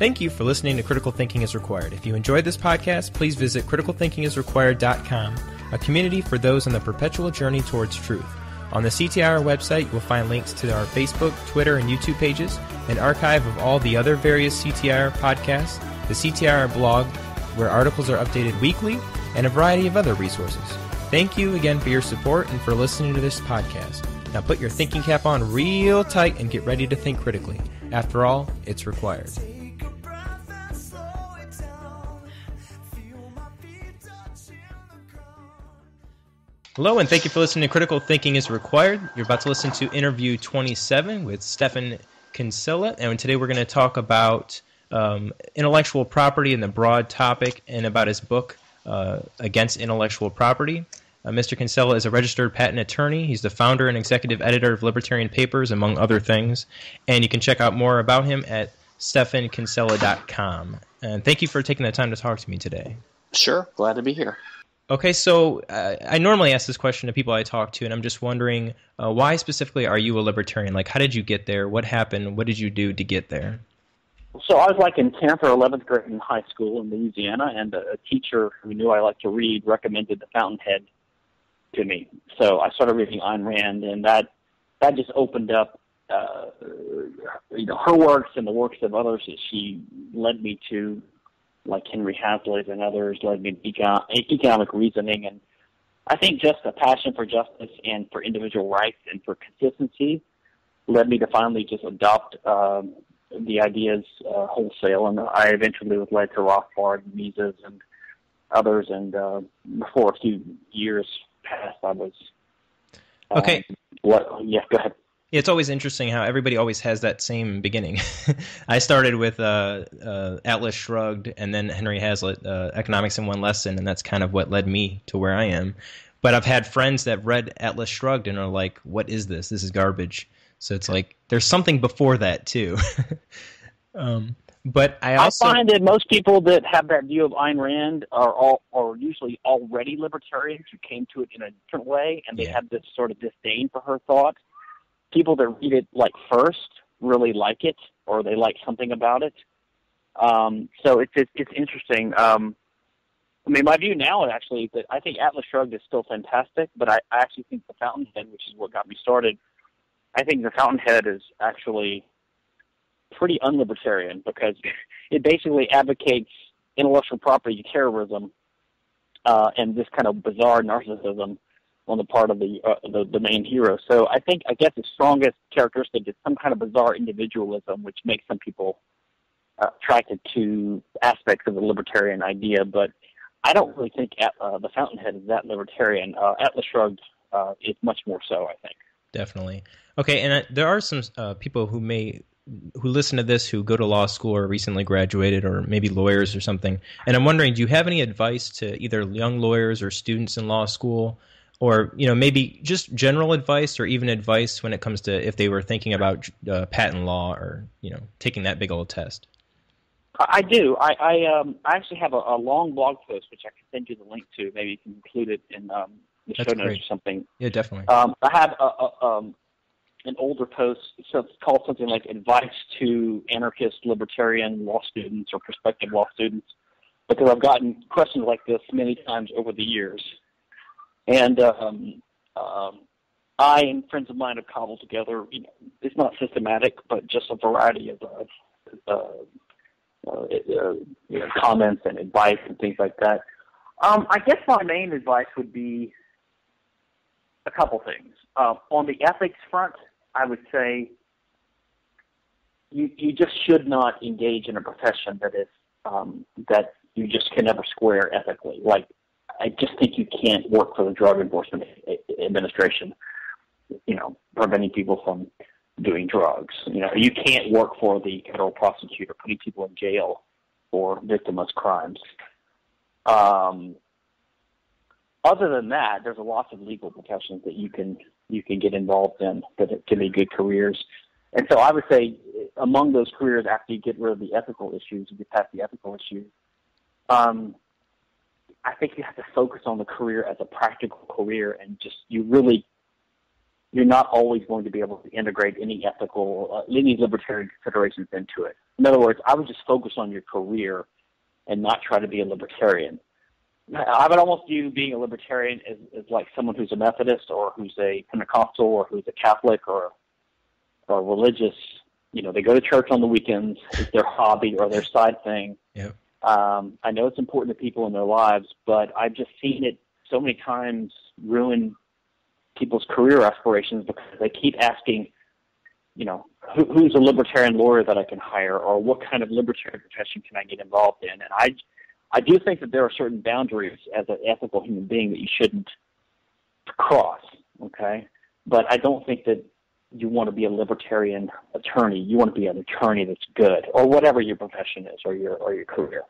Thank you for listening to Critical Thinking is Required. If you enjoyed this podcast, please visit criticalthinkingisrequired.com, a community for those on the perpetual journey towards truth. On the CTIR website, you will find links to our Facebook, Twitter, and YouTube pages, an archive of all the other various CTIR podcasts, the CTIR blog, where articles are updated weekly, and a variety of other resources. Thank you again for your support and for listening to this podcast. Now put your thinking cap on real tight and get ready to think critically. After all, it's required. Hello, and thank you for listening to Critical Thinking is Required. You're about to listen to interview 27 with Stephan Kinsella, and today we're going to talk about um, intellectual property and the broad topic, and about his book, uh, Against Intellectual Property. Uh, Mr. Kinsella is a registered patent attorney. He's the founder and executive editor of Libertarian Papers, among other things. And you can check out more about him at stephankinsella.com. And thank you for taking the time to talk to me today. Sure, glad to be here. Okay, so uh, I normally ask this question to people I talk to, and I'm just wondering uh, why specifically are you a libertarian? Like, how did you get there? What happened? What did you do to get there? So I was like in 10th or 11th grade in high school in Louisiana, and a teacher who knew I liked to read recommended The Fountainhead to me. So I started reading Ayn Rand, and that that just opened up, uh, you know, her works and the works of others that she led me to like Henry Hazlitt and others led me to econ- economic reasoning. And I think just a passion for justice and for individual rights and for consistency led me to finally just adopt um, the ideas uh, wholesale. And I eventually was led to Rothbard and Mises and others. And uh, before a few years passed, I was. Um, okay. What? Yeah, go ahead. It's always interesting how everybody always has that same beginning. I started with uh, uh, Atlas Shrugged and then Henry Hazlitt, uh, Economics in One Lesson, and that's kind of what led me to where I am. But I've had friends that read Atlas Shrugged and are like, "What is this? This is garbage." So it's like there's something before that too. um, but I also I find that most people that have that view of Ayn Rand are all are usually already libertarians who came to it in a different way, and they Yeah. have this sort of disdain for her thought people that read it like first really like it or they like something about it. Um, so it's it's, it's interesting. Um, I mean, my view now is actually that I think Atlas Shrugged is still fantastic, but I, I actually think The Fountainhead, which is what got me started, I think The Fountainhead is actually pretty unlibertarian because it basically advocates intellectual property terrorism uh, and this kind of bizarre narcissism on the part of the, uh, the the main hero. So I think I guess the strongest characteristic is some kind of bizarre individualism, which makes some people uh, attracted to aspects of the libertarian idea. But I don't really think at, uh, the Fountainhead is that libertarian. Uh, Atlas Shrugged uh, is much more so. I think. definitely okay. And uh, there are some uh, people who may who listen to this who go to law school or recently graduated or maybe lawyers or something. And I'm wondering, do you have any advice to either young lawyers or students in law school? Or you know maybe just general advice, or even advice when it comes to if they were thinking about uh, patent law, or you know taking that big old test. I do. I I, um, I actually have a, a long blog post which I can send you the link to. Maybe you can include it in um, the That's show notes great. or something. Yeah, definitely. Um, I have a, a, um, an older post so it's called something like "Advice to Anarchist Libertarian Law Students or Prospective Law Students," because I've gotten questions like this many times over the years, and um, um, I and friends of mine have cobbled together. You know, it's not systematic, but just a variety of uh, uh, uh, you know, comments and advice and things like that. Um, I guess my main advice would be a couple things. Uh, on the ethics front, I would say you you just should not engage in a profession that is um, that you just can never square ethically. Like I just think you can't work for the Drug Enforcement Administration, you know, preventing people from doing drugs. You know, you can't work for the federal prosecutor putting people in jail for victimless crimes. Um, other than that, there's a lot of legal professions that you can you can get involved in that can be good careers. And so I would say among those careers, after you get rid of the ethical issues, you get past the ethical issues, um, I think you have to focus on the career as a practical career and just you really you're not always going to be able to integrate any ethical uh, any libertarian considerations into it. In other words, I would just focus on your career and not try to be a libertarian. I would almost view being a libertarian as, as like someone who's a Methodist or who's a Pentecostal or who's a Catholic or or religious. You know, they go to church on the weekends. It's their hobby or their side thing. Yeah. Um, I know it's important to people in their lives, but I've just seen it so many times ruin people's career aspirations because they keep asking, you know, who, who's a libertarian lawyer that I can hire, or what kind of libertarian profession can I get involved in? And I, I do think that there are certain boundaries as an ethical human being that you shouldn't cross. Okay, but I don't think that you want to be a libertarian attorney. You want to be an attorney that's good, or whatever your profession is, or your or your career.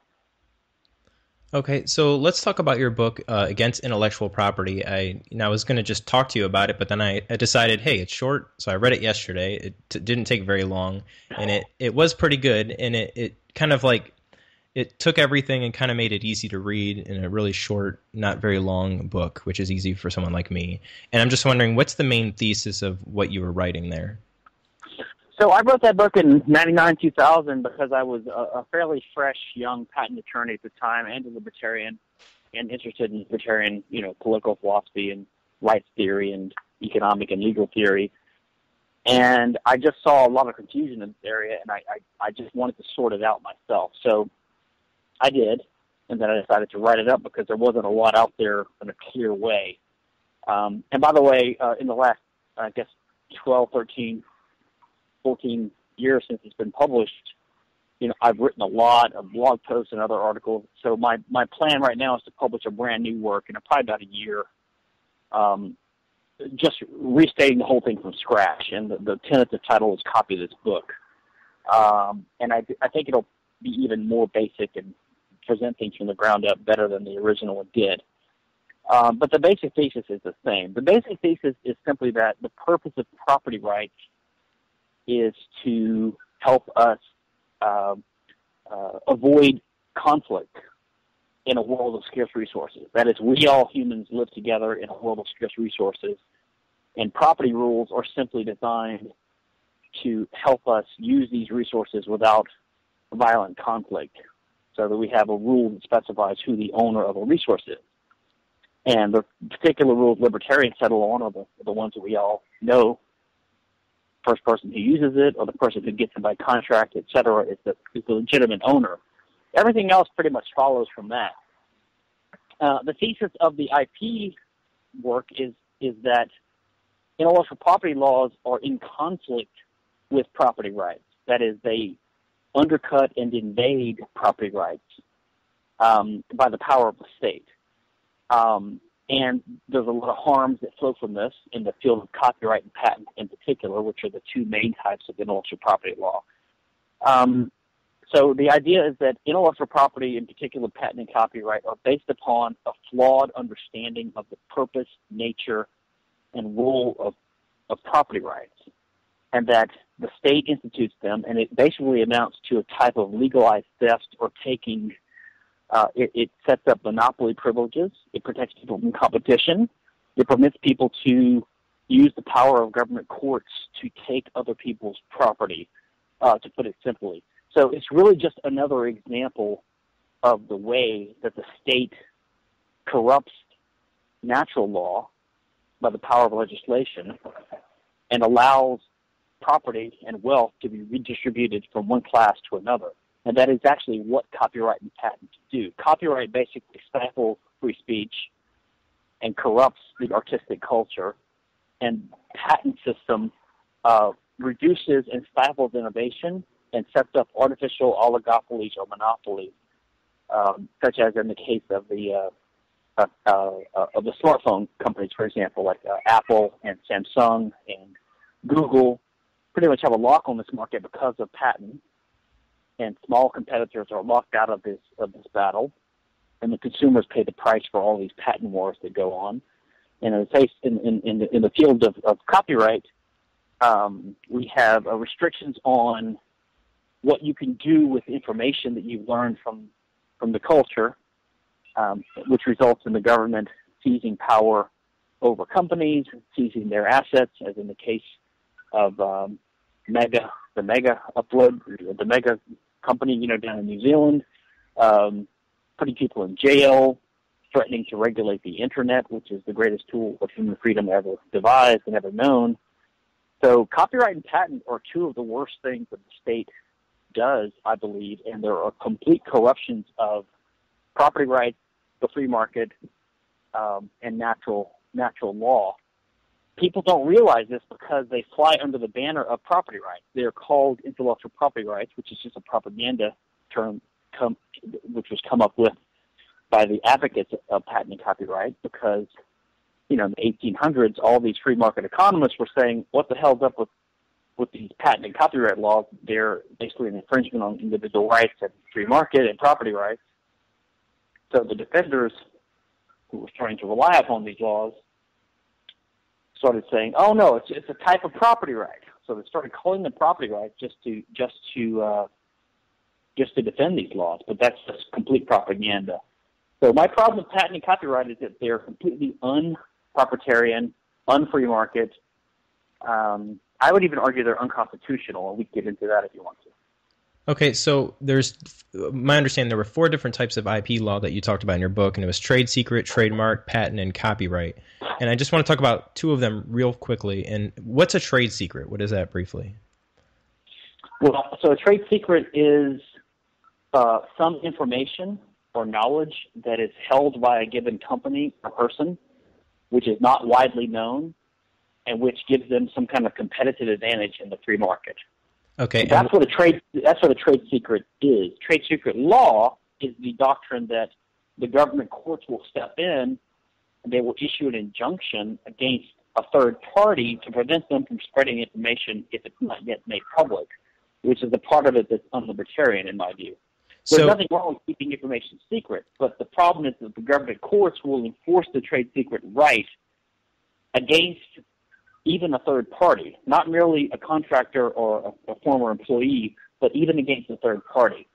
Okay, so let's talk about your book uh, against intellectual property. I I was going to just talk to you about it, but then I, I, decided, hey, it's short, so I read it yesterday. It t- didn't take very long, and it, it was pretty good, and it, it kind of like it took everything and kind of made it easy to read in a really short, not very long book, which is easy for someone like me. And I'm just wondering, what's the main thesis of what you were writing there? So I wrote that book in '99, 2000 because I was a, a fairly fresh young patent attorney at the time and a libertarian and interested in libertarian, you know, political philosophy and rights theory and economic and legal theory. And I just saw a lot of confusion in this area, and I, I, I just wanted to sort it out myself. So I did, and then I decided to write it up because there wasn't a lot out there in a clear way. Um, and by the way, uh, in the last, I guess, 12, 13, 14 years since it's been published, you know, I've written a lot of blog posts and other articles. So my, my plan right now is to publish a brand new work in probably about a year, um, just restating the whole thing from scratch. And the, the tentative title is Copy This Book. Um, and I, I think it'll be even more basic and present things from the ground up better than the original one did. Um, but the basic thesis is the same. The basic thesis is simply that the purpose of property rights is to help us uh, uh, avoid conflict in a world of scarce resources. That is, we all humans live together in a world of scarce resources, and property rules are simply designed to help us use these resources without violent conflict, so that we have a rule that specifies who the owner of a resource is. And the particular rules libertarians settle on are the, the ones that we all know first person who uses it or the person who gets it by contract, et cetera, is the, is the legitimate owner. Everything else pretty much follows from that. Uh, the thesis of the IP work is is that intellectual property laws are in conflict with property rights. That is, they undercut and invade property rights um, by the power of the state. Um, and there's a lot of harms that flow from this in the field of copyright and patent in particular, which are the two main types of intellectual property law. Um, so the idea is that intellectual property, in particular patent and copyright, are based upon a flawed understanding of the purpose, nature, and role of, of property rights, and that the state institutes them, and it basically amounts to a type of legalized theft or taking – uh, it, it sets up monopoly privileges. It protects people from competition. It permits people to use the power of government courts to take other people's property, uh, to put it simply. So it's really just another example of the way that the state corrupts natural law by the power of legislation and allows property and wealth to be redistributed from one class to another. And that is actually what copyright and patent do. Copyright basically stifles free speech and corrupts the artistic culture, and patent system uh, reduces and stifles innovation and sets up artificial oligopolies or monopolies, um, such as in the case of the uh, uh, uh, of the smartphone companies, for example, like uh, Apple and Samsung and Google, pretty much have a lock on this market because of patent and small competitors are locked out of this of this battle, and the consumers pay the price for all these patent wars that go on. And in the face in in, in, the, in the field of, of copyright, um, we have uh, restrictions on what you can do with information that you've learned from from the culture, um, which results in the government seizing power over companies, seizing their assets, as in the case of um, Mega the mega upload, the mega company, you know, down in New Zealand, um, putting people in jail, threatening to regulate the internet, which is the greatest tool of human freedom ever devised and ever known. So copyright and patent are two of the worst things that the state does, I believe, and there are complete corruptions of property rights, the free market, um, and natural natural law. People don't realize this because they fly under the banner of property rights. They're called intellectual property rights, which is just a propaganda term, come, which was come up with by the advocates of patent and copyright because, you know, in the 1800s, all these free market economists were saying, what the hell's up with, with these patent and copyright laws? They're basically an infringement on individual rights and free market and property rights. So the defenders who were trying to rely upon these laws started saying, "Oh no, it's it's a type of property right." So they started calling them property rights just to just to uh, just to defend these laws. But that's just complete propaganda. So my problem with patent and copyright is that they're completely unproprietarian, unfree market. Um, I would even argue they're unconstitutional, and we can get into that if you want to. Okay, so there's my understanding there were four different types of IP law that you talked about in your book, and it was trade secret, trademark, patent, and copyright. And I just want to talk about two of them real quickly. And what's a trade secret? What is that briefly? Well, so a trade secret is uh, some information or knowledge that is held by a given company or person, which is not widely known, and which gives them some kind of competitive advantage in the free market. Okay, that's what a trade. That's what a trade secret is. Trade secret law is the doctrine that the government courts will step in and they will issue an injunction against a third party to prevent them from spreading information if it's not yet made public, which is the part of it that's unlibertarian in my view. There's so, nothing wrong with keeping information secret, but the problem is that the government courts will enforce the trade secret right against even a third party, not merely a contractor or a, a former employee, but even against a third party.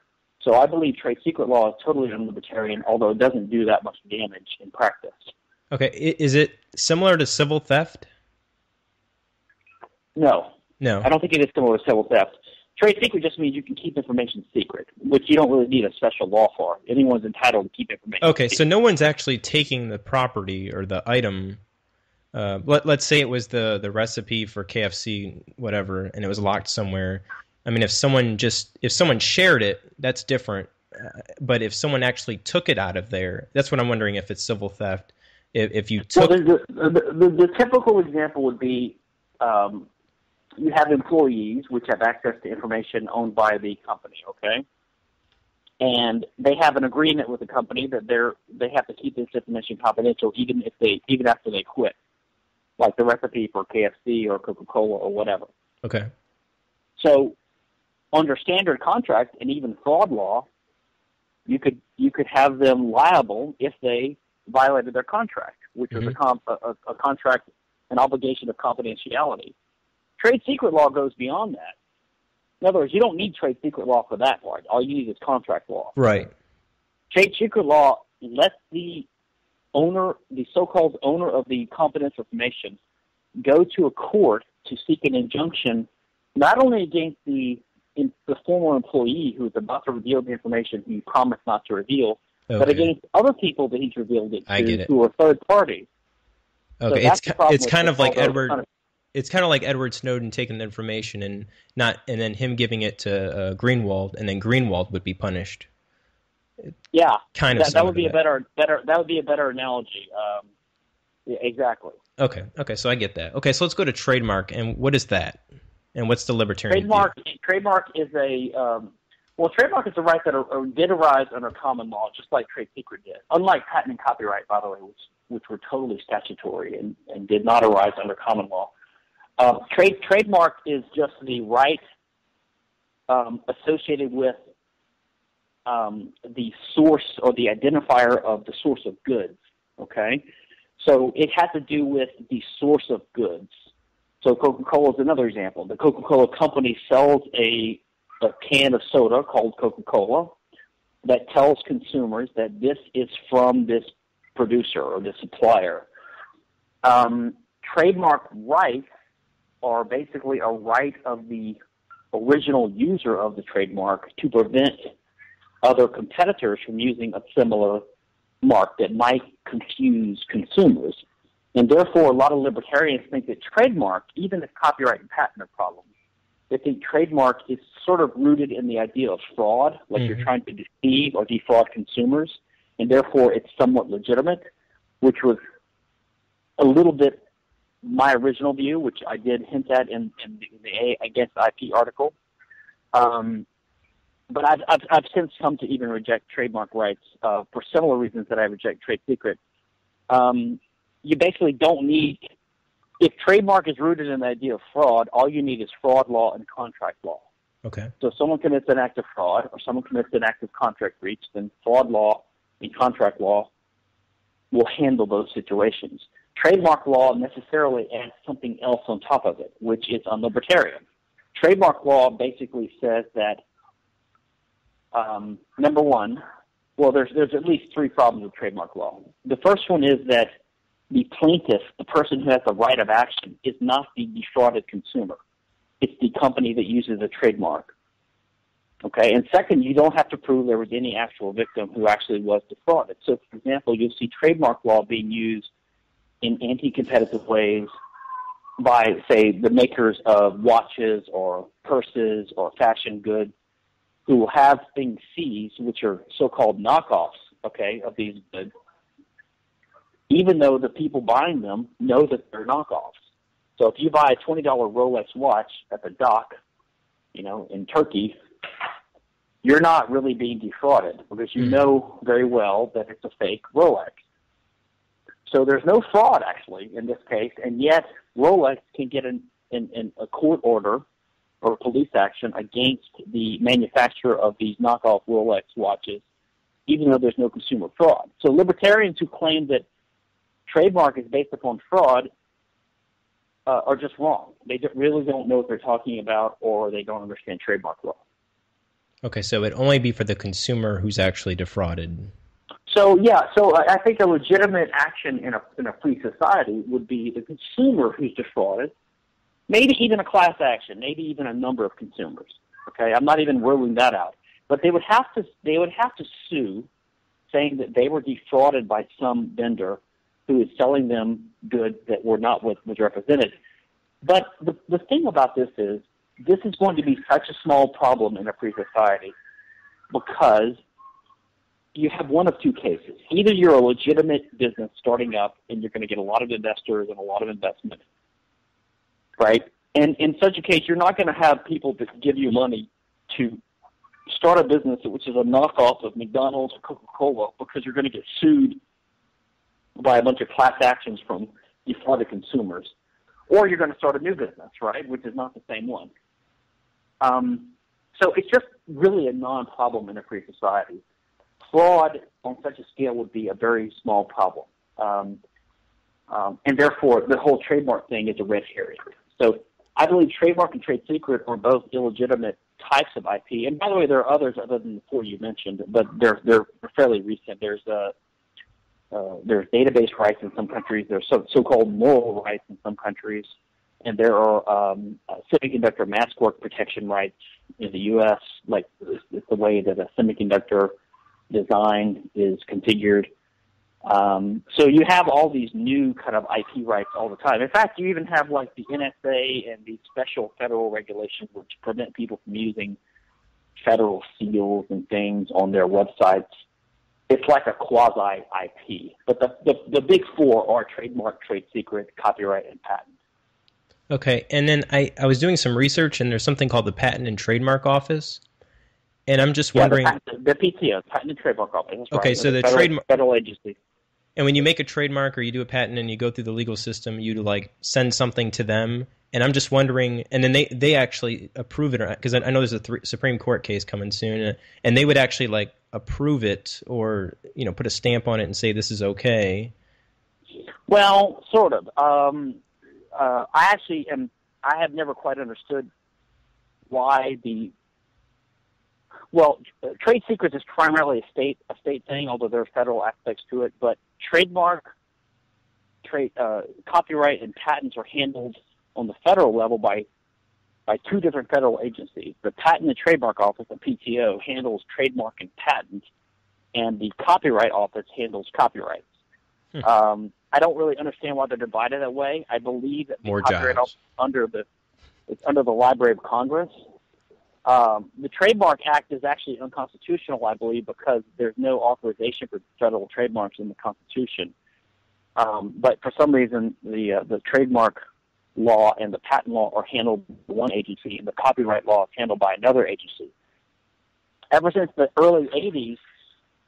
So I believe trade secret law is totally unlibertarian, although it doesn't do that much damage in practice. Okay, is it similar to civil theft? No. No. I don't think it is similar to civil theft. Trade secret just means you can keep information secret, which you don't really need a special law for. Anyone's entitled to keep information. Okay, secret. so no one's actually taking the property or the item uh, let, let's say it was the the recipe for KFC whatever and it was locked somewhere. I mean if someone just if someone shared it that's different. Uh, but if someone actually took it out of there that's what I'm wondering if it's civil theft. If, if you took well, the, the, the, the, typical example would be um, you have employees which have access to information owned by the company okay? And they have an agreement with the company that they're they have to keep this information confidential even if they even after they quit like the recipe for KFC or Coca Cola or whatever. Okay. So, under standard contract and even fraud law, you could you could have them liable if they violated their contract, which mm-hmm. was a, comp, a, a contract, an obligation of confidentiality. Trade secret law goes beyond that. In other words, you don't need trade secret law for that part. All you need is contract law. Right. Trade secret law lets the owner, the so-called owner of the confidential information, go to a court to seek an injunction, not only against the in, the former employee who is about to reveal the information he promised not to reveal, okay. but against other people that he's revealed it to, it. who are third parties. Okay, so it's it's kind of like Edward. Kind of, it's kind of like Edward Snowden taking the information and not, and then him giving it to uh, Greenwald, and then Greenwald would be punished yeah, kind of. That, that would be a better, better. That would be a better analogy. Um, yeah, exactly. Okay. Okay. So I get that. Okay. So let's go to trademark. And what is that? And what's the libertarian trademark? View? Trademark is a um, well, trademark is a right that are, are, did arise under common law, just like trade secret did. Unlike patent and copyright, by the way, which which were totally statutory and, and did not arise under common law. Uh, trade trademark is just the right um, associated with um, the source or the identifier of the source of goods. Okay, so it has to do with the source of goods. So Coca-Cola is another example. The Coca-Cola company sells a, a can of soda called Coca-Cola that tells consumers that this is from this producer or the supplier. Um, trademark rights are basically a right of the original user of the trademark to prevent other competitors from using a similar mark that might confuse consumers. And therefore, a lot of libertarians think that trademark, even if copyright and patent are problems, they think trademark is sort of rooted in the idea of fraud, like mm-hmm. you're trying to deceive or defraud consumers, and therefore it's somewhat legitimate, which was a little bit my original view, which I did hint at in, in the, the Against IP article. Um, but I've, I've, I've since come to even reject trademark rights uh, for similar reasons that I reject trade secret. Um, you basically don't need, if trademark is rooted in the idea of fraud, all you need is fraud law and contract law. Okay. So if someone commits an act of fraud or someone commits an act of contract breach, then fraud law and contract law will handle those situations. Trademark law necessarily adds something else on top of it, which is unlibertarian. Trademark law basically says that um, number one, well, there's there's at least three problems with trademark law. The first one is that the plaintiff, the person who has the right of action, is not the defrauded consumer. It's the company that uses the trademark. Okay, and second, you don't have to prove there was any actual victim who actually was defrauded. So, for example, you'll see trademark law being used in anti-competitive ways by, say, the makers of watches or purses or fashion goods who will have things seized, which are so-called knockoffs, okay, of these goods, even though the people buying them know that they're knockoffs. So if you buy a twenty dollar Rolex watch at the dock, you know, in Turkey, you're not really being defrauded because you mm. know very well that it's a fake Rolex. So there's no fraud actually in this case, and yet Rolex can get an, an, an a court order or police action against the manufacturer of these knockoff Rolex watches, even though there's no consumer fraud. So libertarians who claim that trademark is based upon fraud uh, are just wrong. They really don't know what they're talking about, or they don't understand trademark law. Okay, so it'd only be for the consumer who's actually defrauded. So yeah, so I think a legitimate action in a in a free society would be the consumer who's defrauded maybe even a class action, maybe even a number of consumers. Okay, I'm not even ruling that out. But they would have to they would have to sue, saying that they were defrauded by some vendor who is selling them goods that were not what was represented. But the the thing about this is this is going to be such a small problem in a free society because you have one of two cases. Either you're a legitimate business starting up and you're going to get a lot of investors and a lot of investment, right? And in such a case, you're not going to have people that give you money to start a business which is a knockoff of McDonald's or Coca-Cola because you're going to get sued by a bunch of class actions from defrauded consumers. Or you're going to start a new business, right, which is not the same one. Um, so it's just really a non-problem in a free society. Fraud on such a scale would be a very small problem. Um, um, and therefore, the whole trademark thing is a red herring. So I believe trademark and trade secret are both illegitimate types of IP. And by the way, there are others other than the four you mentioned, but they're they're fairly recent. There's uh, uh, there's database rights in some countries. There's so, so-called moral rights in some countries, and there are um, uh, semiconductor mask work protection rights in the U.S. Like it's, it's the way that a semiconductor design is configured. Um, so you have all these new kind of IP rights all the time. In fact, you even have like the NSA and these special federal regulations which prevent people from using federal seals and things on their websites. It's like a quasi IP. But the, the, the big four are trademark, trade secret, copyright, and patent. Okay, and then I, I was doing some research, and there's something called the Patent and Trademark Office. And I'm just wondering. Yeah, the, patent, the PTO, Patent and Trademark Office. okay, right. so the, the federal, trademark federal agency. And when you make a trademark or you do a patent and you go through the legal system, you like send something to them. And I'm just wondering, and then they, they actually approve it because I know there's a th- Supreme Court case coming soon, and they would actually like approve it or you know put a stamp on it and say this is okay. Well, sort of. Um, uh, I actually am. I have never quite understood why the well, trade secrets is primarily a state a state thing, although there are federal aspects to it. But trademark, trade, uh, copyright, and patents are handled on the federal level by by two different federal agencies. The Patent and Trademark Office, the PTO, handles trademark and patent, and the Copyright Office handles copyrights. Hmm. Um, I don't really understand why they're divided that way. I believe that the More Copyright Office under the it's under the Library of Congress. Um, the Trademark Act is actually unconstitutional, I believe, because there's no authorization for federal trademarks in the Constitution. Um, but for some reason, the uh, the trademark law and the patent law are handled by one agency, and the copyright law is handled by another agency. Ever since the early 80s,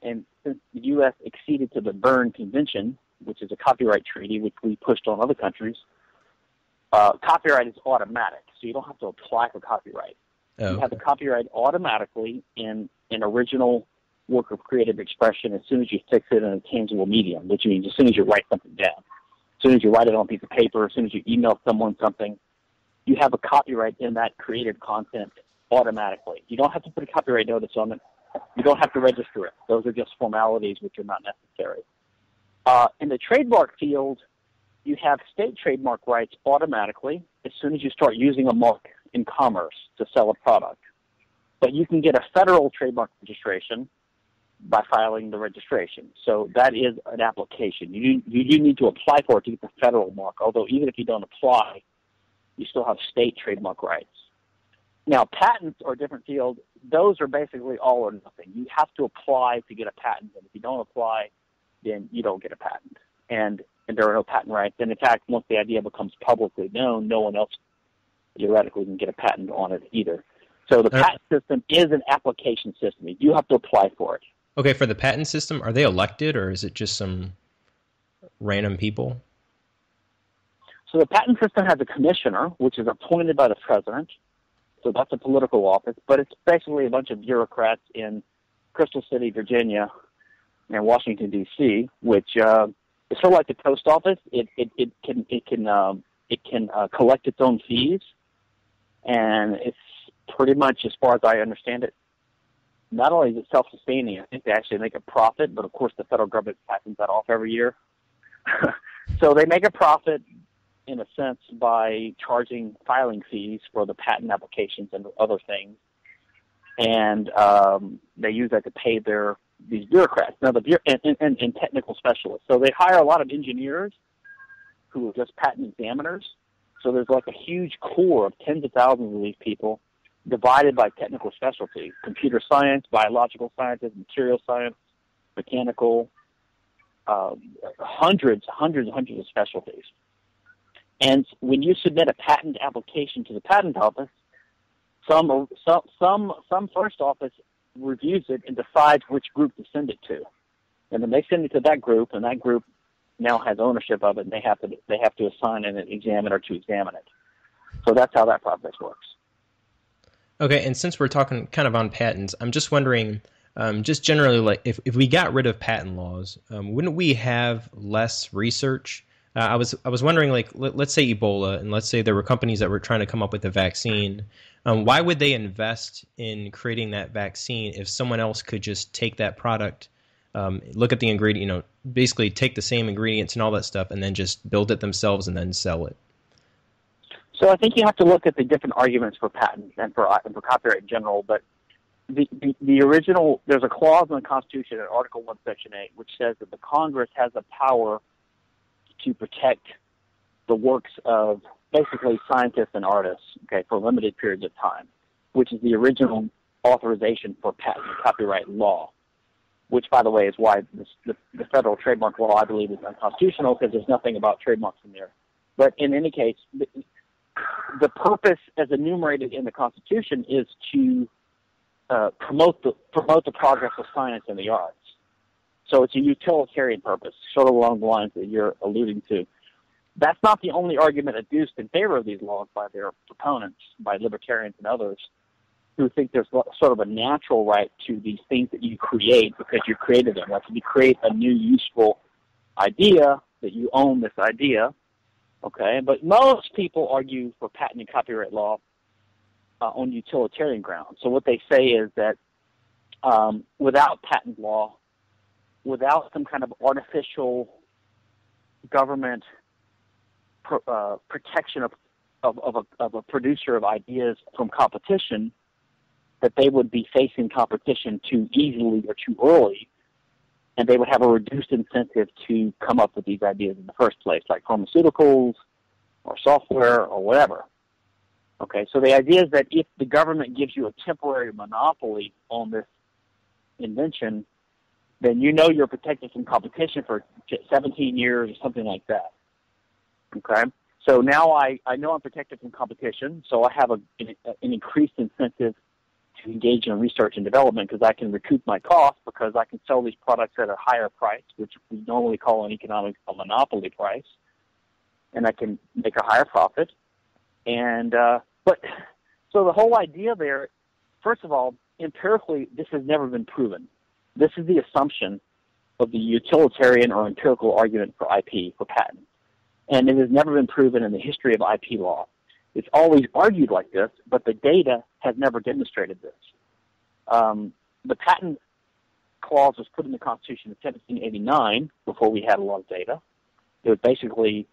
and since the U.S. acceded to the Berne Convention, which is a copyright treaty which we pushed on other countries, uh, copyright is automatic, so you don't have to apply for copyright. Oh. You have the copyright automatically in an original work of creative expression as soon as you fix it in a tangible medium, which means as soon as you write something down. As soon as you write it on a piece of paper, as soon as you email someone something, you have a copyright in that created content automatically. You don't have to put a copyright notice on it. You don't have to register it. Those are just formalities which are not necessary. Uh, in the trademark field, you have state trademark rights automatically as soon as you start using a mark in commerce to sell a product. But you can get a federal trademark registration by filing the registration. So that is an application. You you do need to apply for it to get the federal mark. Although even if you don't apply, you still have state trademark rights. Now patents are a different field. Those are basically all or nothing. You have to apply to get a patent, and if you don't apply, then you don't get a patent. And and there are no patent rights. And in fact, once the idea becomes publicly known, no one else theoretically can get a patent on it either. So the uh, patent system is an application system. You have to apply for it. Okay, for the patent system, are they elected or is it just some random people? So the patent system has a commissioner, which is appointed by the president. So that's a political office, but it's basically a bunch of bureaucrats in Crystal City, Virginia, and Washington D.C., which uh, is sort of like the post office. It it, it can it can um, it can uh, collect its own fees, and it's pretty much, as far as I understand it, not only is it self-sustaining, I think they actually make a profit, but of course the federal government passes that off every year. so they make a profit in a sense by charging filing fees for the patent applications and other things, and um, they use that to pay their these bureaucrats. Now the and, and, and technical specialists. So they hire a lot of engineers who are just patent examiners. So there's like a huge corps of tens of thousands of these people divided by technical specialty computer science, biological sciences, material science, mechanical, uh, hundreds, hundreds, hundreds of specialties. And when you submit a patent application to the patent office, some some some some first office reviews it and decides which group to send it to, and then they send it to that group, and that group now has ownership of it, and they have to they have to assign an examiner to examine it. So that's how that process works. Okay, and since we're talking kind of on patents, I'm just wondering, um, just generally, like if, if we got rid of patent laws, um, wouldn't we have less research? Uh, I was I was wondering, like, let, us say Ebola, and let's say there were companies that were trying to come up with a vaccine. Um, why would they invest in creating that vaccine if someone else could just take that product, um, look at the ingredient, you know, basically take the same ingredients and all that stuff, and then just build it themselves and then sell it? So I think you have to look at the different arguments for patents and for and for copyright in general. But the, the, the original there's a clause in the Constitution in Article One, Section Eight, which says that the Congress has the power to protect the works of basically scientists and artists, okay, for limited periods of time, which is the original authorization for patent copyright law. Which, by the way, is why this, the, the federal trademark law, I believe, is unconstitutional because there's nothing about trademarks in there. But in any case, the purpose, as enumerated in the Constitution, is to uh, promote the promote the progress of science and the arts. So it's a utilitarian purpose, sort of along the lines that you're alluding to. That's not the only argument adduced in favor of these laws by their proponents, by libertarians and others, who think there's sort of a natural right to these things that you create because you created them. Like if you create a new useful idea, that you own this idea, Okay, but most people argue for patent and copyright law uh, on utilitarian grounds. So what they say is that um, without patent law, without some kind of artificial government uh, protection of of, of, a, of a producer of ideas from competition that they would be facing competition too easily or too early, and they would have a reduced incentive to come up with these ideas in the first place, like pharmaceuticals or software or whatever. Okay, so the idea is that if the government gives you a temporary monopoly on this invention, then you know you're protected from competition for 17 years or something like that. Okay, so now I, I know I'm protected from competition, so I have a, an, an increased incentive to engage in research and development because I can recoup my costs because I can sell these products at a higher price, which we normally call in economics a monopoly price, and I can make a higher profit. And uh, but so the whole idea there, first of all, empirically, this has never been proven. This is the assumption of the utilitarian or empirical argument for IP, for patent. And it has never been proven in the history of IP law. It's always argued like this, but the data has never demonstrated this. Um, the patent clause was put in the Constitution in 1789 before we had a lot of data. It was basically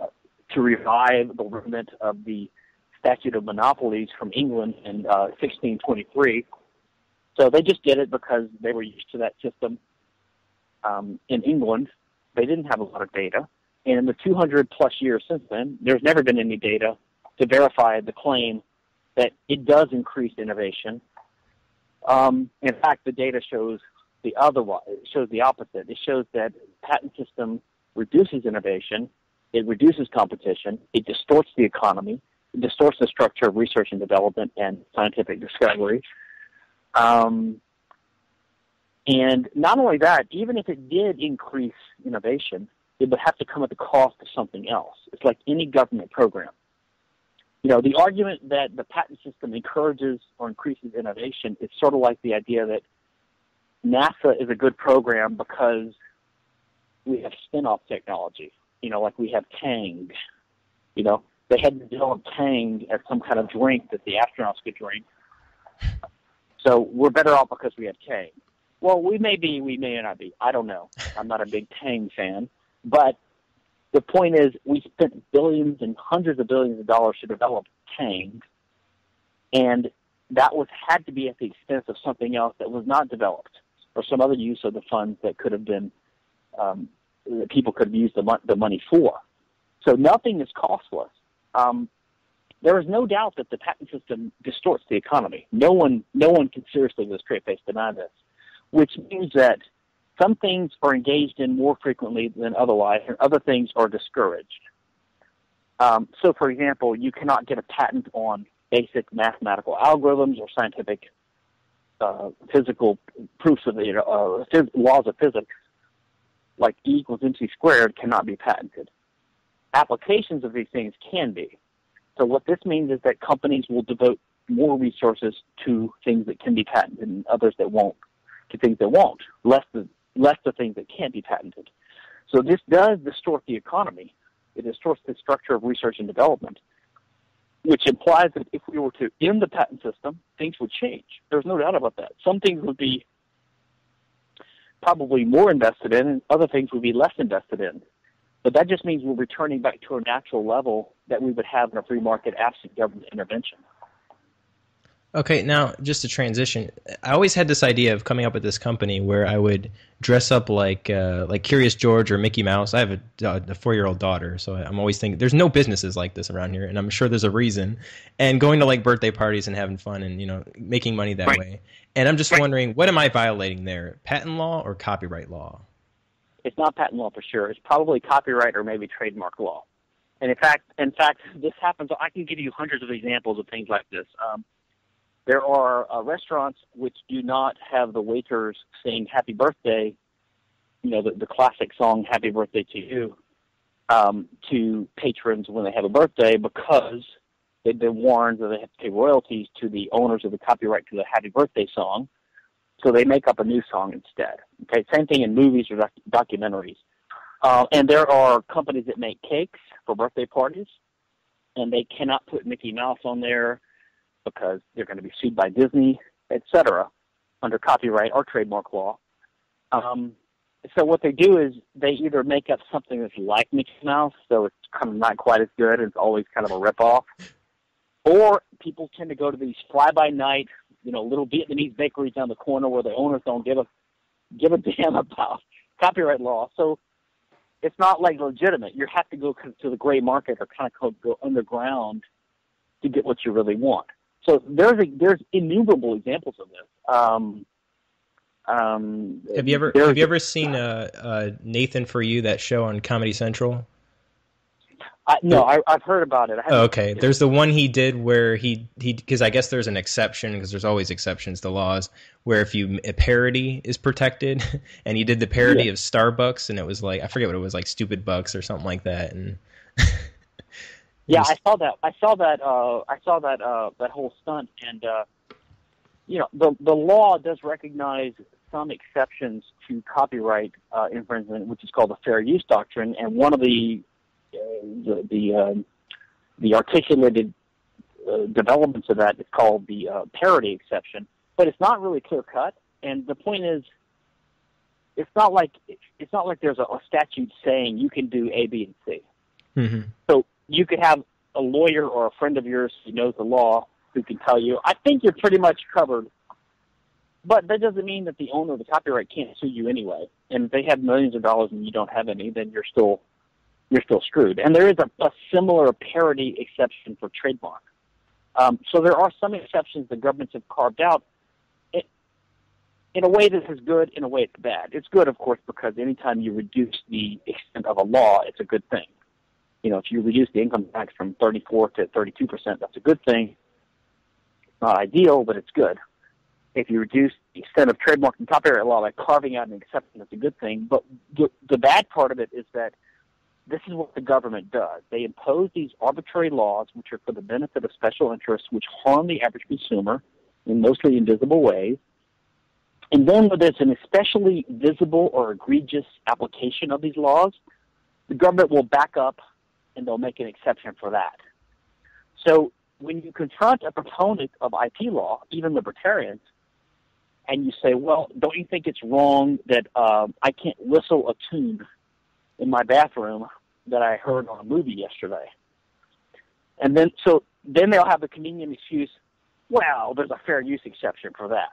uh, to revive the remnant of the statute of monopolies from England in uh, 1623 so they just did it because they were used to that system. Um, in England, they didn't have a lot of data. And in the 200 plus years since then, there's never been any data to verify the claim that it does increase innovation. Um, in fact, the data shows the otherwise. It shows the opposite. It shows that patent system reduces innovation, it reduces competition, it distorts the economy, it distorts the structure of research and development and scientific discovery, um, and not only that, even if it did increase innovation, it would have to come at the cost of something else. It's like any government program. You know, the argument that the patent system encourages or increases innovation is sort of like the idea that NASA is a good program because we have spin-off technology. You know, like we have Tang. You know, they had to develop Tang as some kind of drink that the astronauts could drink. So we're better off because we have Tang. Well, we may be, we may not be. I don't know. I'm not a big Tang fan, but the point is, we spent billions and hundreds of billions of dollars to develop Tang, and that was had to be at the expense of something else that was not developed, or some other use of the funds that could have been um, that people could have used the, mo- the money for. So nothing is costless. Um, there is no doubt that the patent system distorts the economy. No one, no one can seriously with a straight face deny this, which means that some things are engaged in more frequently than otherwise, and other things are discouraged. Um, so, for example, you cannot get a patent on basic mathematical algorithms or scientific uh, physical proofs of the uh, laws of physics, like E equals mc squared, cannot be patented. Applications of these things can be. So what this means is that companies will devote more resources to things that can be patented and others that won't, to things that won't, less the less the things that can't be patented. So this does distort the economy. It distorts the structure of research and development, which implies that if we were to end the patent system, things would change. There's no doubt about that. Some things would be probably more invested in, and other things would be less invested in. But that just means we're returning back to a natural level that we would have in a free market absent government intervention. Okay, now just to transition, I always had this idea of coming up with this company where I would dress up like uh, like Curious George or Mickey Mouse. I have a, a four year old daughter, so I'm always thinking there's no businesses like this around here, and I'm sure there's a reason. And going to like birthday parties and having fun and you know making money that right. way. And I'm just right. wondering, what am I violating there? Patent law or copyright law? It's not patent law for sure. It's probably copyright or maybe trademark law. And in fact, in fact, this happens. I can give you hundreds of examples of things like this. Um, there are uh, restaurants which do not have the waiters saying "Happy Birthday," you know, the, the classic song "Happy Birthday to You," um, to patrons when they have a birthday because they've been warned that they have to pay royalties to the owners of the copyright to the Happy Birthday song so they make up a new song instead. Okay, same thing in movies or doc- documentaries. Uh, and there are companies that make cakes for birthday parties, and they cannot put Mickey Mouse on there because they're going to be sued by Disney, etc., under copyright or trademark law. Um, so what they do is they either make up something that's like Mickey Mouse, so it's kind of not quite as good. It's always kind of a ripoff. Or people tend to go to these fly-by-night, you know, little Vietnamese bakeries down the corner where the owners don't give a give a damn about copyright law. So it's not like legitimate. You have to go to the gray market or kind of go underground to get what you really want. So there's a, there's innumerable examples of this. Um, um, have you ever have you ever seen uh, uh, Nathan for You that show on Comedy Central? I, no, I, have heard about it. Oh, okay, there's the one he did where he he because I guess there's an exception because there's always exceptions to laws where if you a parody is protected, and he did the parody yeah. of Starbucks and it was like I forget what it was like stupid bucks or something like that and. yeah, I saw that. I saw that. Uh, I saw that. Uh, that whole stunt, and uh, you know, the the law does recognize some exceptions to copyright uh, infringement, which is called the fair use doctrine, and one of the the the, um, the articulated uh, developments of that is called the uh, parody exception, but it's not really clear cut. And the point is, it's not like it's not like there's a, a statute saying you can do A, B, and C. Mm-hmm. So you could have a lawyer or a friend of yours who knows the law who can tell you, I think you're pretty much covered. But that doesn't mean that the owner of the copyright can't sue you anyway. And if they have millions of dollars and you don't have any, then you're still you're still screwed. And there is a, a similar parody exception for trademark. Um, so there are some exceptions the governments have carved out. It, in a way, this is good. In a way, it's bad. It's good, of course, because anytime you reduce the extent of a law, it's a good thing. You know, if you reduce the income tax from 34 to 32 percent, that's a good thing. Not ideal, but it's good. If you reduce the extent of trademark and copyright law by carving out an exception, that's a good thing. But the, the bad part of it is that this is what the government does. They impose these arbitrary laws, which are for the benefit of special interests, which harm the average consumer in mostly invisible ways. And then, when there's an especially visible or egregious application of these laws, the government will back up and they'll make an exception for that. So, when you confront a proponent of IP law, even libertarians, and you say, well, don't you think it's wrong that um, I can't whistle a tune in my bathroom that I heard on a movie yesterday. And then, so then they'll have the convenient excuse, well, there's a fair use exception for that.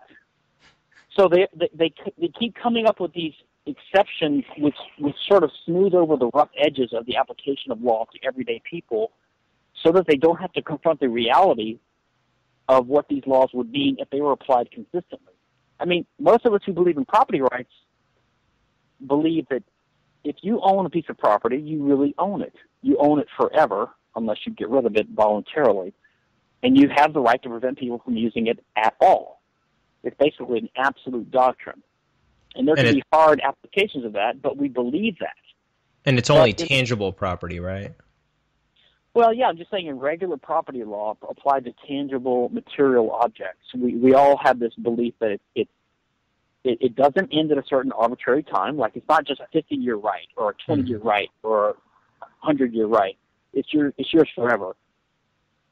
So they, they, they, they keep coming up with these exceptions which, which sort of smooth over the rough edges of the application of law to everyday people so that they don't have to confront the reality of what these laws would mean if they were applied consistently. I mean, most of us who believe in property rights believe that if you own a piece of property, you really own it. You own it forever unless you get rid of it voluntarily. And you have the right to prevent people from using it at all. It's basically an absolute doctrine. And there can it, be hard applications of that, but we believe that. And it's only but tangible property, right? Well, yeah, I'm just saying in regular property law applied to tangible material objects, we, we all have this belief that it, it's it, it doesn't end at a certain arbitrary time. Like it's not just a 50 year right or a 20 year mm-hmm. right or a 100 year right. It's your it's yours forever.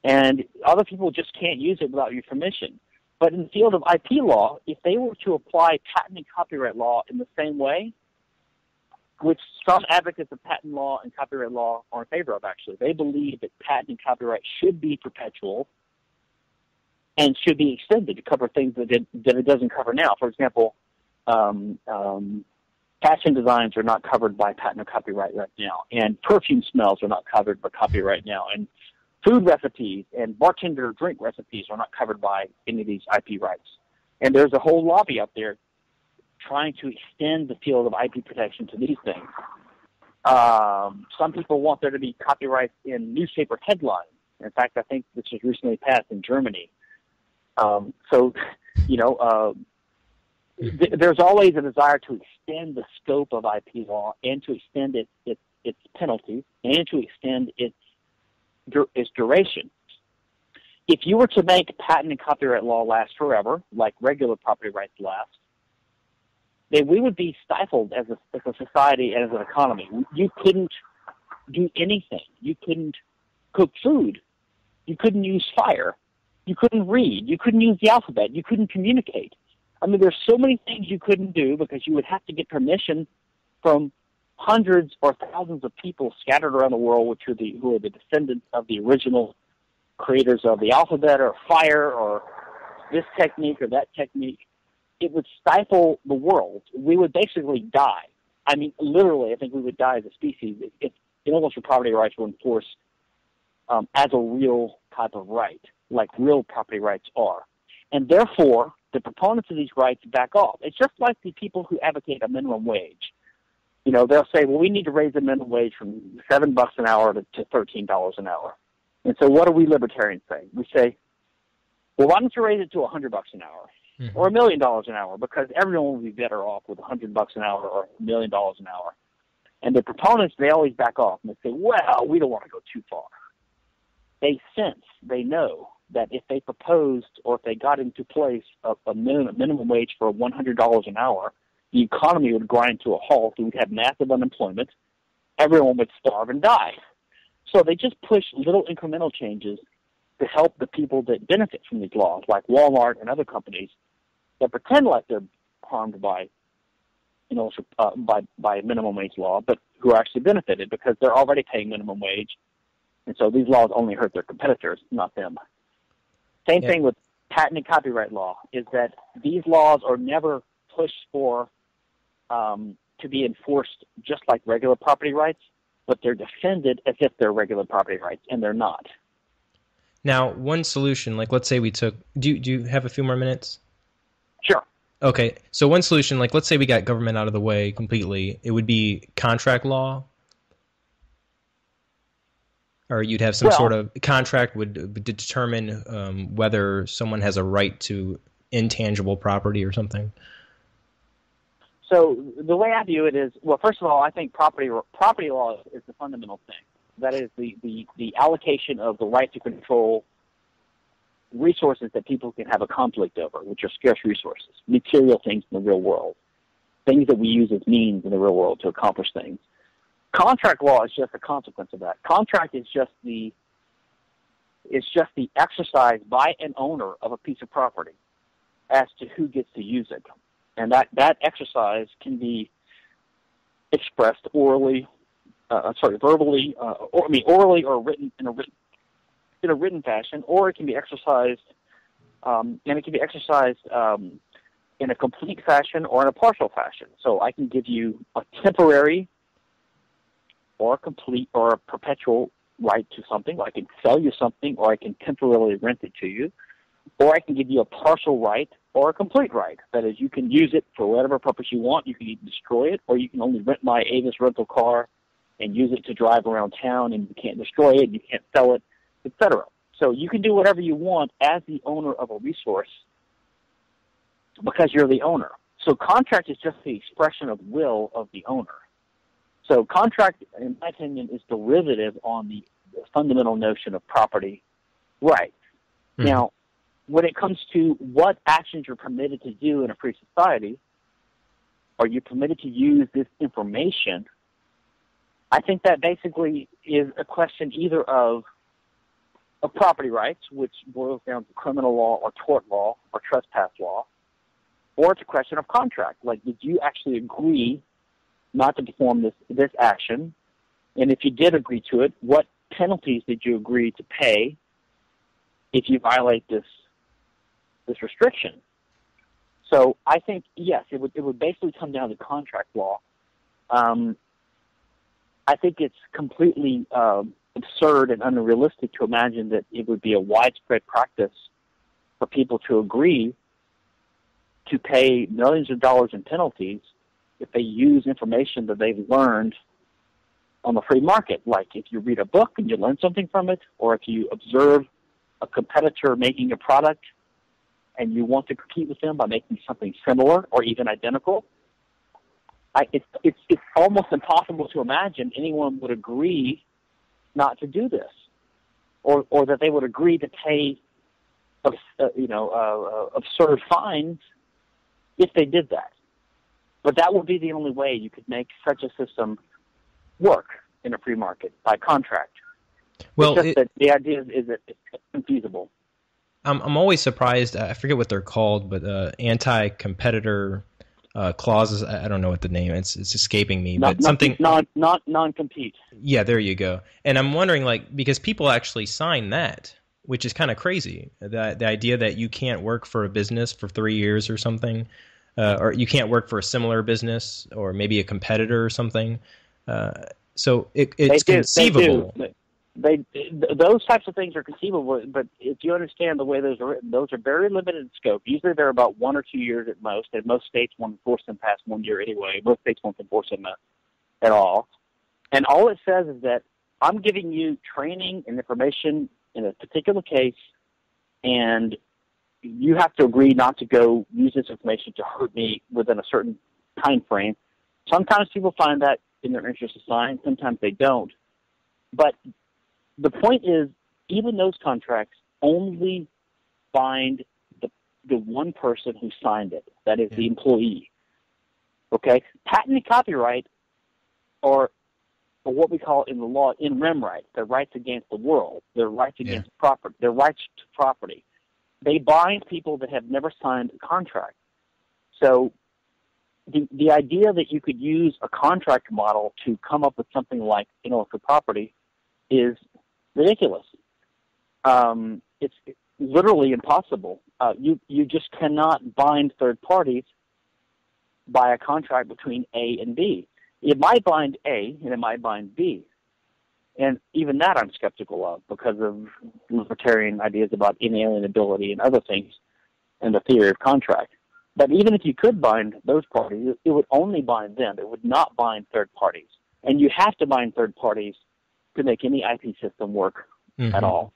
And other people just can't use it without your permission. But in the field of IP law, if they were to apply patent and copyright law in the same way, which some advocates of patent law and copyright law are in favor of, actually, they believe that patent and copyright should be perpetual and should be extended to cover things that it, that it doesn't cover now. For example, um, um, fashion designs are not covered by patent or copyright right now, and perfume smells are not covered by copyright now, and food recipes and bartender drink recipes are not covered by any of these IP rights. And there's a whole lobby out there trying to extend the field of IP protection to these things. Um, some people want there to be copyrights in newspaper headlines. In fact, I think this was recently passed in Germany. Um, so, you know, uh, th- there's always a desire to extend the scope of IP law and to extend it, it, its penalties and to extend its, its duration. If you were to make patent and copyright law last forever, like regular property rights last, then we would be stifled as a, as a society and as an economy. You couldn't do anything. You couldn't cook food. You couldn't use fire. You couldn't read. You couldn't use the alphabet. You couldn't communicate. I mean, there's so many things you couldn't do because you would have to get permission from hundreds or thousands of people scattered around the world, which are the who are the descendants of the original creators of the alphabet or fire or this technique or that technique, it would stifle the world. We would basically die. I mean, literally, I think we would die as a species if, if intellectual property rights were enforced um, as a real type of right, like real property rights are. And therefore, the proponents of these rights back off. It's just like the people who advocate a minimum wage. You know, they'll say, well, we need to raise the minimum wage from seven bucks an hour to, to thirteen dollars an hour. And so, what do we libertarians say? We say, well, why don't you raise it to a hundred bucks an hour mm-hmm. or a million dollars an hour? Because everyone will be better off with a hundred bucks an hour or a million dollars an hour. And the proponents, they always back off and they say, well, we don't want to go too far. They sense, they know that if they proposed or if they got into place a, a minimum, minimum wage for $100 an hour, the economy would grind to a halt. We would have massive unemployment. Everyone would starve and die. So they just push little incremental changes to help the people that benefit from these laws, like Walmart and other companies that pretend like they're harmed by, you know, uh, by by minimum wage law, but who are actually benefited because they're already paying minimum wage, and so these laws only hurt their competitors, not them. Same yeah. thing with patent and copyright law is that these laws are never pushed for um, to be enforced just like regular property rights, but they're defended as if they're regular property rights, and they're not. Now, one solution, like let's say we took, do you, do you have a few more minutes? Sure. Okay, so one solution, like let's say we got government out of the way completely, it would be contract law, or you'd have some well, sort of contract would, would determine um, whether someone has a right to intangible property or something. So the way I view it is, well, first of all, I think property property law is the fundamental thing. That is the, the, the allocation of the right to control resources that people can have a conflict over, which are scarce resources, material things in the real world, things that we use as means in the real world to accomplish things. Contract law is just a consequence of that. Contract is just the it's just the exercise by an owner of a piece of property as to who gets to use it and that that exercise can be expressed orally, uh, sorry, verbally, uh, or I mean orally or written in a written in a written fashion, or it can be exercised, um, and it can be exercised um, in a complete fashion or in a partial fashion. So I can give you a temporary, or a complete, or a perpetual right to something. I can sell you something, or I can temporarily rent it to you, or I can give you a partial right or a complete right. That is, you can use it for whatever purpose you want. You can destroy it, or you can only rent my Avis rental car and use it to drive around town, and you can't destroy it, you can't sell it, etc. So you can do whatever you want as the owner of a resource because you're the owner. So contract is just the expression of will of the owner. So contract, in my opinion, is derivative on the fundamental notion of property right. Mm. Now, when it comes to what actions you're permitted to do in a free society, are you permitted to use this information? I think that basically is a question either of of property rights, which boils down to criminal law or tort law or trespass law, or it's a question of contract. Like, did you actually agree not to perform this this action? And if you did agree to it, what penalties did you agree to pay if you violate this this restriction. So I think yes, it would it would basically come down to contract law. Um, I think it's completely uh, absurd and unrealistic to imagine that it would be a widespread practice for people to agree to pay millions of dollars in penalties if they use information that they've learned on the free market. Like if you read a book and you learn something from it, or if you observe a competitor making a product and you want to compete with them by making something similar or even identical, I, it's, it's, it's almost impossible to imagine anyone would agree not to do this, or, or that they would agree to pay, uh, you know, uh, uh, absurd fines if they did that. But that would be the only way you could make such a system work in a free market by contract. Well, it, the idea is, is that it's infeasible. I'm I'm always surprised. I forget what they're called, but uh, anti-competitor uh, clauses. I don't know what the name. It's it's escaping me, not, but something non non non compete. Yeah, there you go. And I'm wondering, like, because people actually sign that, which is kind of crazy. The the idea that you can't work for a business for three years or something, uh, or you can't work for a similar business or maybe a competitor or something. Uh, so it, it's they do, conceivable. They do they those types of things are conceivable, but if you understand the way those are written, those are very limited in scope. Usually they're about one or two years at most, and most states won't enforce them past one year anyway. Most states won't enforce them uh, at all. And all it says is that I'm giving you training and information in a particular case, and you have to agree not to go use this information to hurt me within a certain time frame. Sometimes people find that in their interest to sign, sometimes they don't. But the point is, even those contracts only bind the the one person who signed it. That is yeah. the employee. Okay, patent and copyright are, are what we call in the law in rem rights. They're rights against the world. They're rights against yeah. property. They're rights to property. They bind people that have never signed a contract. So the the idea that you could use a contract model to come up with something like intellectual property is ridiculous. Um, it's literally impossible. Uh, you you just cannot bind third parties by a contract between A and B. It might bind A and it might bind B. And even that I'm skeptical of because of libertarian ideas about inalienability and other things and the theory of contract. But even if you could bind those parties, it would only bind them. It would not bind third parties. And you have to bind third parties to make any IP system work mm-hmm. at all.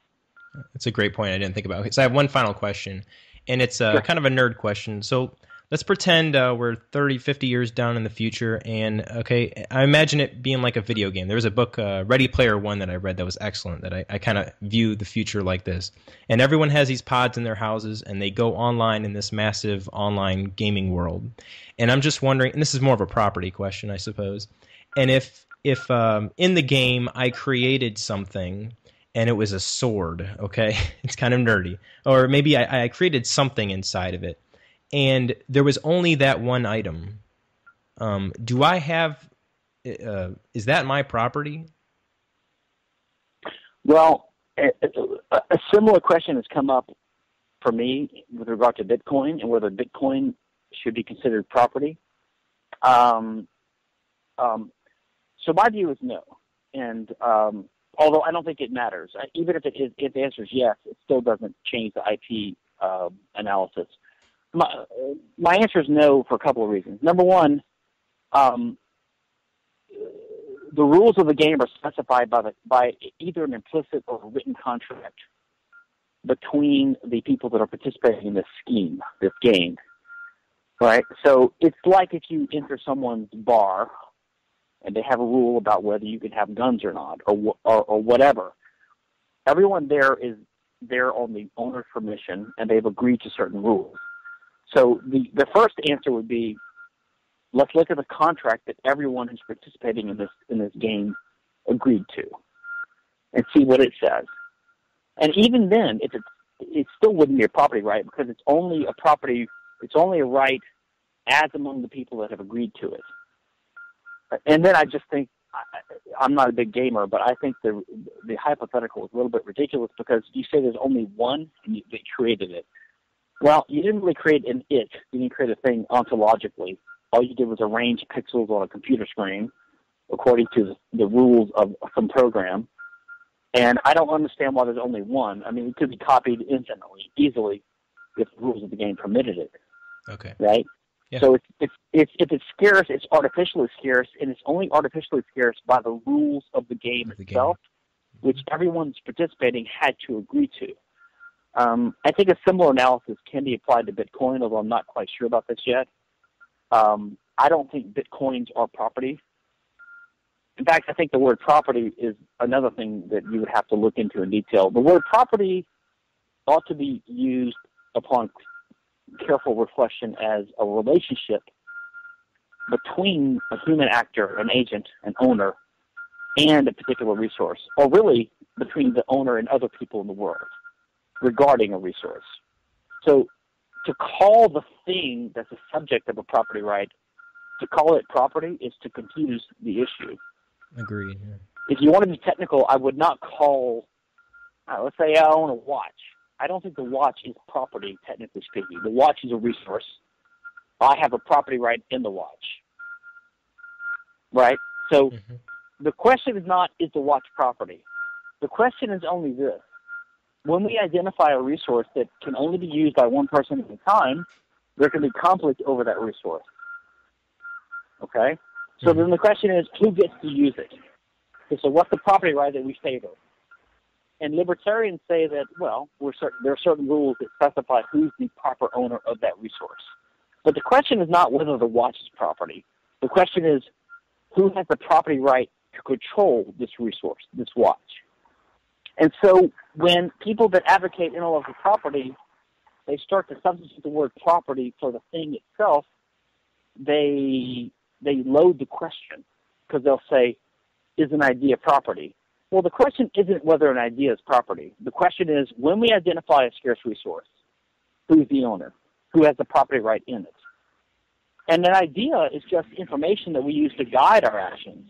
That's a great point. I didn't think about. So I have one final question, and it's uh, sure. kind of a nerd question. So let's pretend uh, we're 30, 50 years down in the future, and okay, I imagine it being like a video game. There was a book, uh, Ready Player One, that I read that was excellent. That I, I kind of view the future like this, and everyone has these pods in their houses, and they go online in this massive online gaming world. And I'm just wondering, and this is more of a property question, I suppose. And if if um, in the game I created something and it was a sword, okay? It's kind of nerdy. Or maybe I, I created something inside of it and there was only that one item. Um, do I have, uh, is that my property? Well, a, a similar question has come up for me with regard to Bitcoin and whether Bitcoin should be considered property. Um, um, so my view is no, and um, although I don't think it matters, even if it is, if the answer is yes, it still doesn't change the IP uh, analysis. My my answer is no for a couple of reasons. Number one, um, the rules of the game are specified by the by either an implicit or written contract between the people that are participating in this scheme, this game. Right? So it's like if you enter someone's bar and they have a rule about whether you can have guns or not, or or, or whatever. Everyone there is there on the owner's permission, and they've agreed to certain rules. So the the first answer would be, let's look at the contract that everyone who's participating in this in this game agreed to, and see what it says. And even then, if it it still wouldn't be a property right because it's only a property, it's only a right as among the people that have agreed to it and then I just think I, am not a big gamer, but I think the the hypothetical is a little bit ridiculous because you say there's only one and you, they created it. Well, you didn't really create an it. You didn't create a thing ontologically. All you did was arrange pixels on a computer screen according to the, the rules of some program. And I don't understand why there's only one. I mean, it could be copied infinitely, easily, if the rules of the game permitted it. Okay. Right? Yeah. So it's, it's, it's, if it's scarce, it's artificially scarce, and it's only artificially scarce by the rules of the game the itself, game. which everyone's participating had to agree to. Um, I think a similar analysis can be applied to Bitcoin, although I'm not quite sure about this yet. Um, I don't think Bitcoins are property. In fact, I think the word property is another thing that you would have to look into in detail. The word property ought to be used upon careful reflection as a relationship between a human actor, an agent, an owner, and a particular resource, or really between the owner and other people in the world regarding a resource. So to call the thing that's the subject of a property right, to call it property is to confuse the issue. Agreed. Yeah. If you want to be technical, I would not call, uh, let's say I own a watch. I don't think the watch is property, technically speaking. The watch is a resource. I have a property right in the watch. Right? So mm-hmm. the question is not, is the watch property? The question is only this. When we identify a resource that can only be used by one person at a time, there can be conflict over that resource. Okay? So mm-hmm. then the question is, who gets to use it? Okay, so what's the property right that we favor? And libertarians say that, well, certain, there are certain rules that specify who's the proper owner of that resource. But the question is not whether the watch is property. The question is who has the property right to control this resource, this watch. And so when people that advocate intellectual property, they start to substitute the word property for the thing itself, they they load the question because they'll say, is an idea property? Well, the question isn't whether an idea is property. The question is when we identify a scarce resource, who's the owner? Who has the property right in it? And an idea is just information that we use to guide our actions.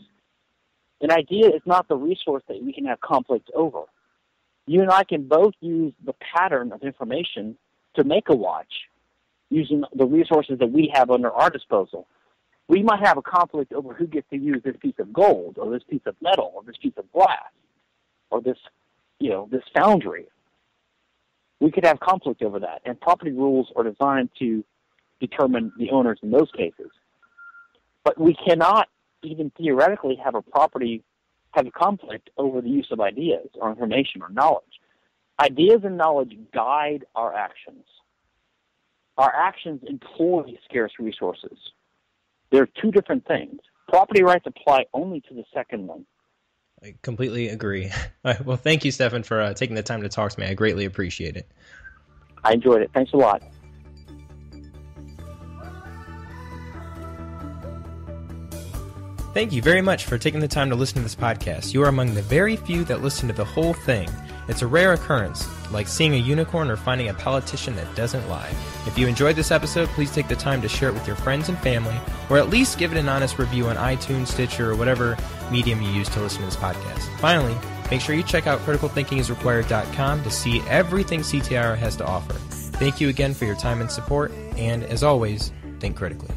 An idea is not the resource that we can have conflict over. You and I can both use the pattern of information to make a watch using the resources that we have under our disposal. We might have a conflict over who gets to use this piece of gold or this piece of metal or this piece of glass or this, you know, this foundry. We could have conflict over that. And property rules are designed to determine the owners in those cases. But we cannot even theoretically have a property have a conflict over the use of ideas or information or knowledge. Ideas and knowledge guide our actions. Our actions employ scarce resources. They're two different things. Property rights apply only to the second one. I completely agree. well, thank you, Stephan, for uh, taking the time to talk to me. I greatly appreciate it. I enjoyed it. Thanks a lot. Thank you very much for taking the time to listen to this podcast. You are among the very few that listen to the whole thing. It's a rare occurrence, like seeing a unicorn or finding a politician that doesn't lie. If you enjoyed this episode, please take the time to share it with your friends and family, or at least give it an honest review on iTunes, Stitcher, or whatever medium you use to listen to this podcast. Finally, make sure you check out criticalthinkingisrequired.com to see everything CTIR has to offer. Thank you again for your time and support, and as always, think critically.